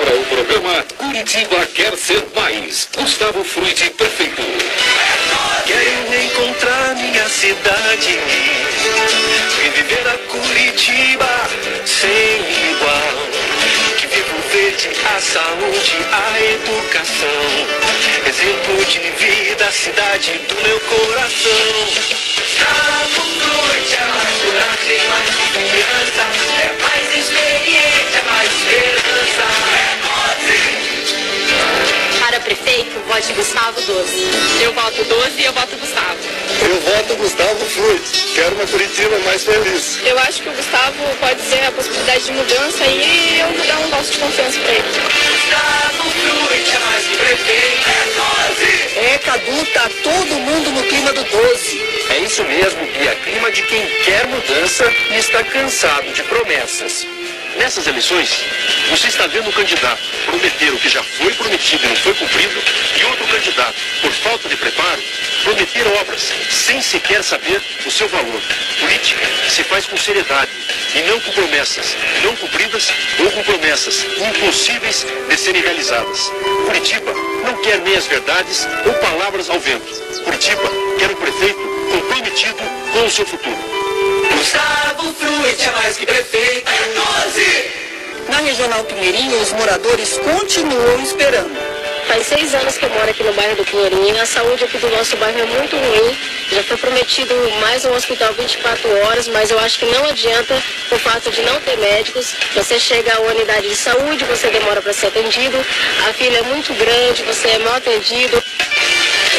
Agora o programa Curitiba Quer Ser Mais. Gustavo Frutti, prefeito. Quero encontrar minha cidade, reviver a Curitiba sem igual. Que vivo verde, a saúde, a educação. Exemplo de vida, cidade do meu coração. Para prefeito, vote Gustavo 12. Eu voto 12 e eu voto Gustavo. Eu voto Gustavo Frutti. Quero uma Curitiba mais feliz. Eu acho que o Gustavo pode ser a possibilidade de mudança e eu vou dar um voto de confiança para ele. De quem quer mudança e está cansado de promessas. Nessas eleições, você está vendo um candidato prometer o que já foi prometido e não foi cumprido, e outro candidato, por falta de preparo, prometer obras sem sequer saber o seu valor. Política se faz com seriedade e não com promessas não cumpridas ou com promessas impossíveis de serem realizadas. Curitiba não quer meias verdades ou palavras ao vento. Curitiba quer um prefeito comprometido com o seu futuro. Gustavo Frutti é mais que prefeito, é 12. Na Regional Pinheirinho, os moradores continuam esperando. Faz seis anos que eu moro aqui no bairro do Pinheirinho. A saúde aqui do nosso bairro é muito ruim. Já foi prometido mais um hospital 24 horas, mas eu acho que não adianta por fato de não ter médicos. Você chega à unidade de saúde, você demora para ser atendido. A fila é muito grande, você é mal atendido.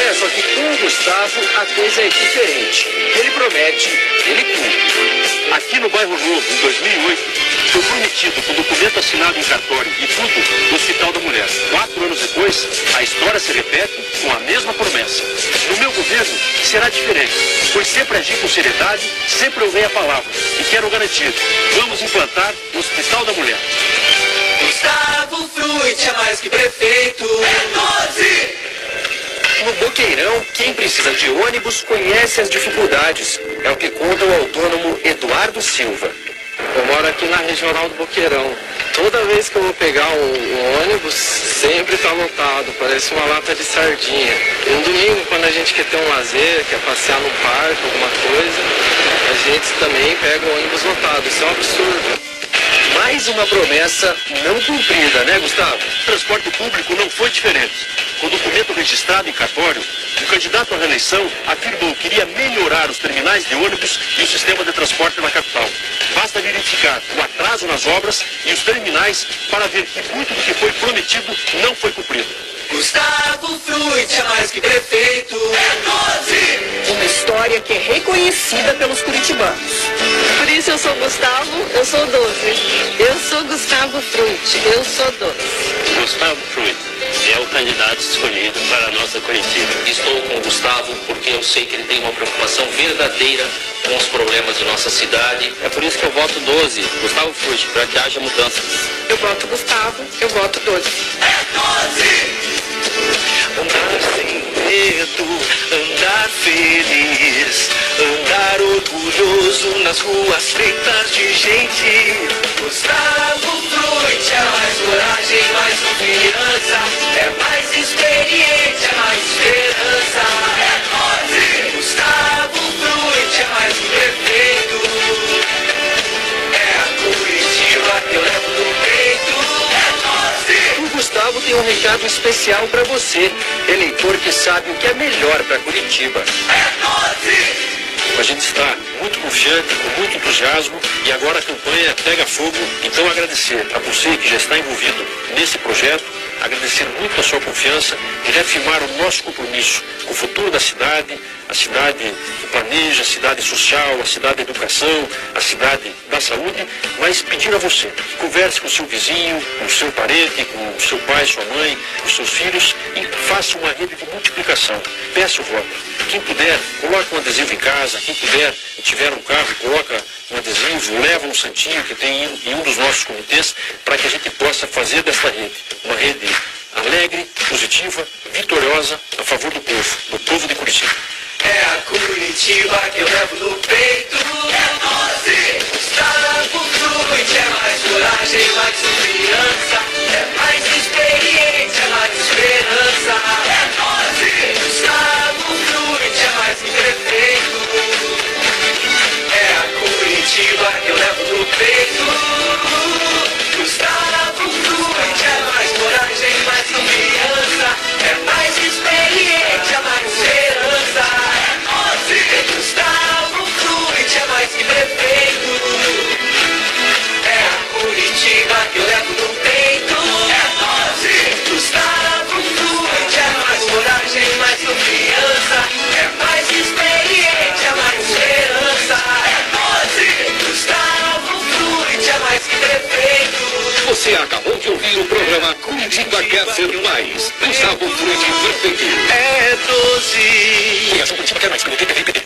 É, só que com o Gustavo a coisa é diferente. Ele promete, ele cumpre. Aqui no Bairro Novo, em 2008, foi prometido com documento assinado em cartório e tudo no Hospital da Mulher. Quatro anos depois, a história se repete com a mesma promessa. No meu governo, será diferente, pois sempre agi com seriedade, sempre honrei a palavra. E quero garantir, vamos implantar o Hospital da Mulher. Gustavo Frutti é mais que prefeito, é 12. No Boqueirão, quem precisa de ônibus conhece as dificuldades. É o que conta o autônomo Eduardo Silva. Eu moro aqui na regional do Boqueirão. Toda vez que eu vou pegar um, ônibus, sempre está lotado, parece uma lata de sardinha. No domingo, quando a gente quer ter um lazer, quer passear no parque, alguma coisa, a gente também pega o ônibus lotado. Isso é um absurdo. Mais uma promessa não cumprida, né, Gustavo? O transporte público não foi diferente. Com o documento registrado em cartório, o candidato à reeleição afirmou que iria melhorar os terminais de ônibus e o sistema de transporte na capital. Basta verificar o atraso nas obras e os terminais para ver que muito do que foi prometido não foi cumprido. Gustavo Frutti é mais que prefeito, é 12. Uma história que é reconhecida pelos curitibanos. Por isso eu sou Gustavo, eu sou 12. Eu sou Gustavo Frutti, eu sou 12. Gustavo Frutti é o candidato escolhido para a nossa Curitiba. Estou com o Gustavo porque eu sei que ele tem uma preocupação verdadeira com os problemas de nossa cidade. É por isso que eu voto 12, Gustavo Frutti, para que haja mudanças. Eu voto Gustavo, eu voto 12. Andar sem medo, andar feliz, andar orgulhoso nas ruas feitas de gente. Gustavo Frutti é mais coragem, mais confiança, especial para você, eleitor que sabe o que é melhor para Curitiba. A gente está muito confiante, com muito entusiasmo e agora a campanha pega fogo. Então agradecer a você que já está envolvido nesse projeto, agradecer muito a sua confiança e reafirmar o nosso compromisso com o futuro da cidade, a cidade que planeja, a cidade social, a cidade da educação, a cidade da saúde, mas pedir a você que converse com o seu vizinho, com o seu parente, com o seu pai, sua mãe, com os seus filhos e faça uma rede de multiplicação. Peça o voto. Quem puder, coloque um adesivo em casa, quem puder, tiver um carro, coloca um adesivo, leva um santinho que tem em- um dos nossos comitês, para que a gente possa fazer dessa rede uma rede positiva, vitoriosa, a favor do povo, do povo de Curitiba. É a Curitiba que eu levo no peito. É 12. Gustavo Frutti mais coragem, mais confiança, é mais Você acabou de ouvir o programa Curitiba Quer Ser Mais, do Sábado Frente Prefeitura. É 12. Ligação Curitiba Quer Mais,